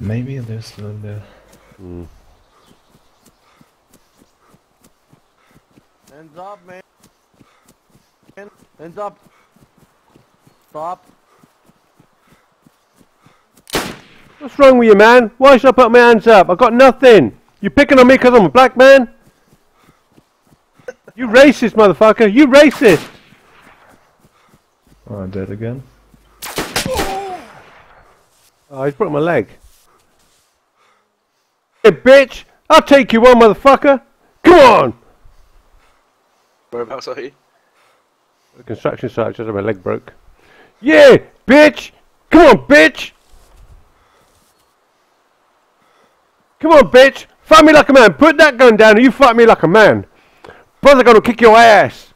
Maybe they're still there. Mm. Hands up, man. Hands up. Stop. What's wrong with you, man? Why should I put my hands up? I got nothing. You picking on me because I'm a black man? You racist, motherfucker. You racist. Oh, dead again. Oh, he's broke my leg. Hey, bitch! I'll take you one, motherfucker! Come on! Whereabouts are you? The construction site just had my leg broke. Yeah, bitch! Come on, bitch! Come on, bitch! Fight me like a man! Put that gun down and you fight me like a man! Brother gonna kick your ass!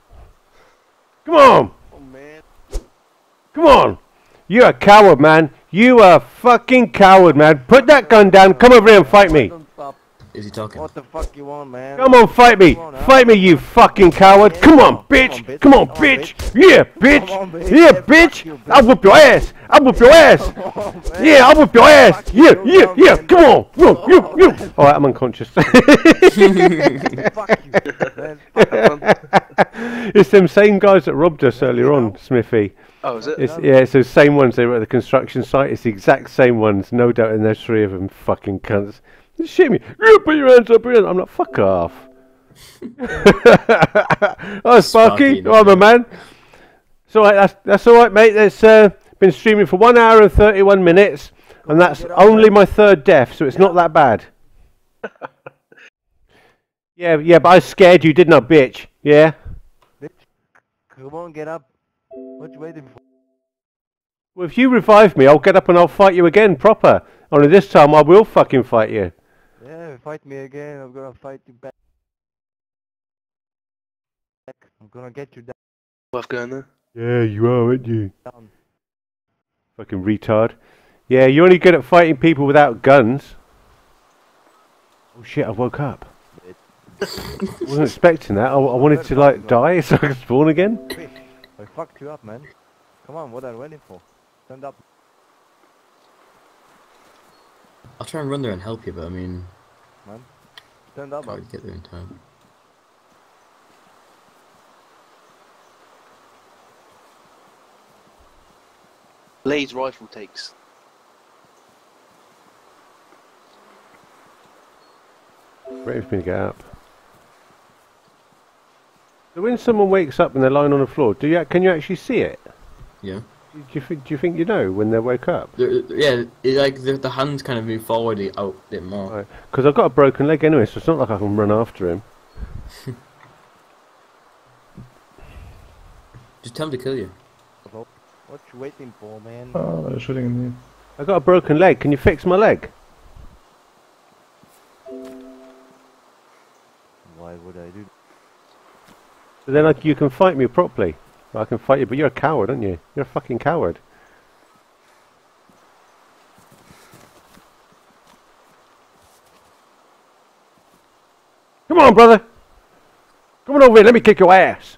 Come on! Oh, man. Come on! You're a coward, man! You are a fucking coward, man! Put that gun down, come over here and fight me! Don't stop. Is he talking? What the fuck you want, man? Come on, fight me! On. Fight me, you fucking coward! Come on, bitch! on, bitch. Come on, Come on, bitch! bitch. Yeah, bitch! on, bitch. Yeah, Yeah, bitch! you, bitch. I'll whoop your ass! I'll whoop your ass! Come on, man. Yeah, I'll whoop your ass! Fuck Yeah, you, yeah, yeah! on, Come on! You, you, you! man. Alright, I'm unconscious. Fuck you, it's them same guys that robbed us earlier on, Smithy. Oh, is it? It's, yeah, it's those same ones they were at the construction site. It's the exact same ones, no doubt, and there's three of them fucking cunts. They shit me. You put your hands up here. I'm like, fuck off. oh, Sparky. Sparky, Oh, my man. So that's that's all right, mate. It's uh, been streaming for one hour and 31 minutes, and that's get only there. my third death, so it's not that bad. yeah, yeah, but I scared you, didn't I, bitch? Yeah. Bitch, Come on, get up. What you waiting for? Well, if you revive me, I'll get up and I'll fight you again, proper. Only this time I will fucking fight you. Yeah, fight me again. I'm gonna fight you back. I'm gonna get you Worth going there. Yeah, you are, aren't you? down. Fucking retard. Yeah, you're only good at fighting people without guns. Oh shit, I woke up. I Wasn't expecting that. I, I wanted to like die so I could spawn again. I fucked you up, man. Come on, what are you waiting for? Stand up. I'll try and run there and help you, but I mean, man. Stand up, can't man. get there in time. Blaze rifle takes. Waiting for me to get up. So when someone wakes up and they're lying on the floor, do you can you actually see it? Yeah. Do you think do you think you know when they woke up? The- the- yeah, it, like the, the hands kind of move forward a- out a bit more. Because I've got a broken leg anyway, so it's not like I can run after him. Just tell him to kill you. What you waiting for, man? Oh, they're shooting at me. I got a broken leg. Can you fix my leg? Why would I do So then like, you can fight me properly. I can fight you, but you're a coward, aren't you? You're a fucking coward. Come on, brother. Come on over here. Let me kick your ass.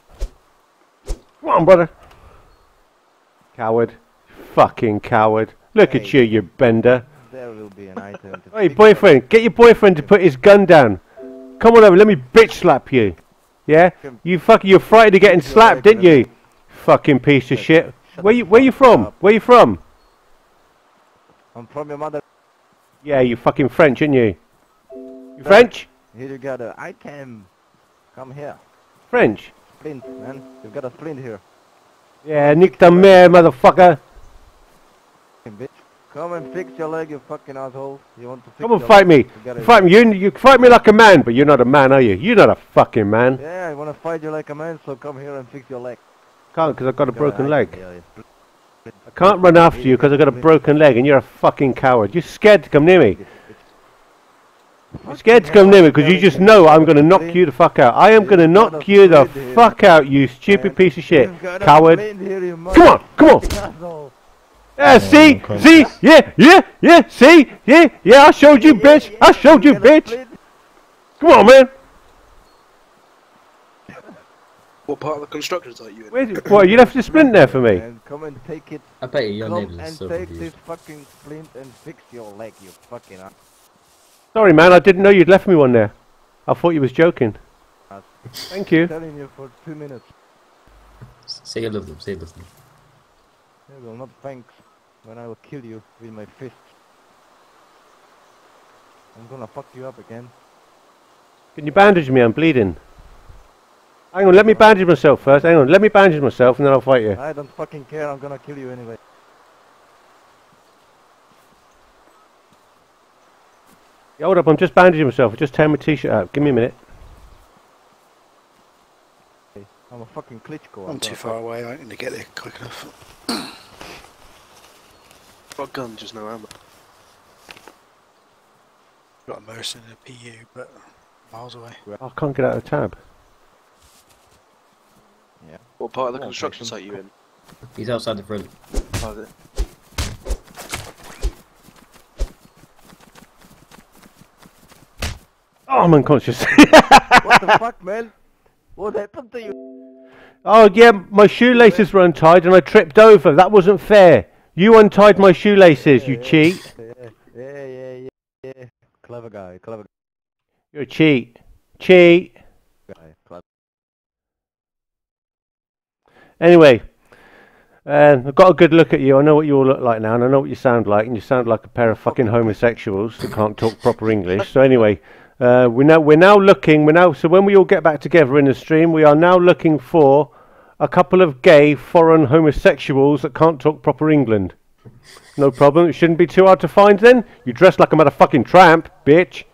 Come on, brother. Coward. Fucking coward. Look at you, you bender. There will be an item Hey, boyfriend, get your boyfriend to put his gun down. Come on over, let me bitch slap you. Yeah? You fucking, you're frightened of getting slapped, didn't you? Fucking piece of shit. Where you, where you from? Where you from? I'm from your mother. Yeah, you fucking French, aren't you? You French? Here you got a item. Come here. French? Flint, man. You've got a flint here. Yeah, nick the mare, motherfucker. Bitch. Come and fix your leg, you fucking asshole. You want to fix Come and fight me. leg? You Fight me. You, you fight me like a man, but you're not a man, are you? You're not a fucking man. Yeah, I want to fight you like a man, so come here and fix your leg. Can't, because I've got a broken leg. I can't run after you because I've got a broken leg and you're a fucking coward. You're scared to come near me. You're scared to come near me because you just know I'm going to knock you the fuck out. I am going to knock you the fuck out, you stupid piece of shit. You've got a Coward. flint here, you Come on, come on. motherfucking. Yeah, see? Oh, see? Yeah, yeah, yeah, see? Yeah, yeah, I showed you, bitch. I showed you, bitch. Come on, man. What part of the construction site you in? Where, did- what, you left a splint there for me? And come and take it. I bet you your come neighbours are and so take confused. this fucking splint and fix your leg, you fucking ass. Sorry, man, I didn't know you'd left me one there. I thought you was joking. Uh, Thank you. telling you for two minutes. Say you love them, say you love them. You will not thanks when I will kill you with my fist. I'm gonna fuck you up again. Can you bandage me? I'm bleeding. Hang on, let me bandage myself first. Hang on, let me bandage myself and then I'll fight you. I don't fucking care, I'm gonna kill you anyway. Yeah, hold up, I'm just bandaging myself. I just tear my t-shirt out. Give me a minute. I'm a fucking Klitschko. I'm too far away. I ain't gonna get there quick enough. Got a gun, just no ammo. Got a Mercy and a PU, but miles away. I can't get out of the tab. What part of the Come construction Jason. site you in? He's outside the front. Oh, is it? Oh, I'm unconscious. what the fuck, man? What happened to you? oh, yeah, my shoelaces were untied and I tripped over. That wasn't fair. You untied my shoelaces, you Yeah, cheat. Yeah, yeah, yeah, yeah, yeah. Clever guy, clever guy. You're a cheat. Cheat. guy, clever. Anyway, uh, I've got a good look at you. I know what you all look like now, and I know what you sound like, and you sound like a pair of fucking homosexuals that can't talk proper English. So anyway, uh, we're now we're now looking. We're now so when we all get back together in the stream, we are now looking for a couple of gay foreign homosexuals that can't talk proper England. No problem. It shouldn't be too hard to find. Then you dress like a motherfucking tramp, bitch.